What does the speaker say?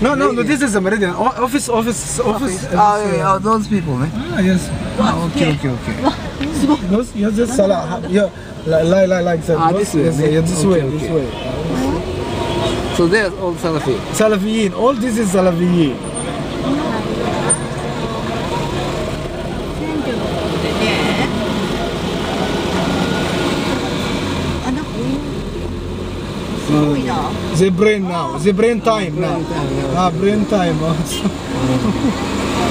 No, no, no. This is the Meridian. O- Office, office, office. Oh, yeah, yeah, oh, those people, man. Ah, yes. Ah, okay, okay, okay. Those, you're just Salah. Yeah, like, like, like, like that. Ah, this way, Yes, yeah, this Okay, way, okay. this way. So they're all Salafi. Salafiyin. All this is Salafiyin. Anak Uy na. The brain now. The brain time now. Ah, brain time also.